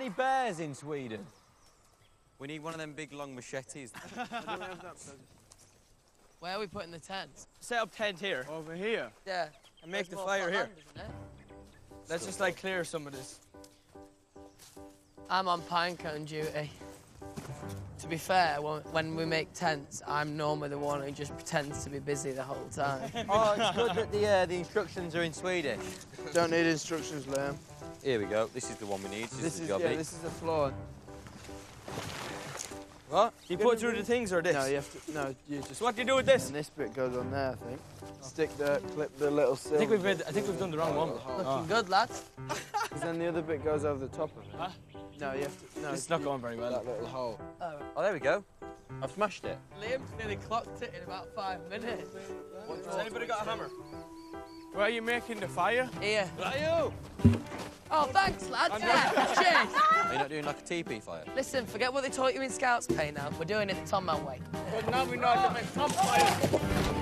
any bears in Sweden? We need one of them big long machetes. Where are we putting the tents? Set up tent here Over here. Yeah. and make There's the fire here. land. Let's just like clear some of this. I'm on pinecone duty. To be fair, when, when we make tents, I'm normally the one who just pretends to be busy the whole time. oh, it's good that the, uh, the instructions are in Swedish. Don't need instructions, Liam. Here we go. This is the one we need. This, This is is the yeah, this is the floor. What? You put through the things or this? No, you have to. No, you just. So what do you do with this? And this bit goes on there, I think. Stick the clip the little I think we've made, I think we've done the wrong one. Looking good, lads. Because then the other bit goes over the top of it. Huh? No, you have to. No, It's not going very well. That little hole. Oh, Oh, there we go. I've smashed it. Liam's nearly clocked it in about five minutes. Has anybody got a hammer? Where are you making the fire? Here. Are you? Oh, thanks, lads. Yeah, cheers. Are you not doing like a teepee fire? Listen, forget what they taught you in Scouts pay now. We're doing it the Tommo way. But now we know how to make top fire.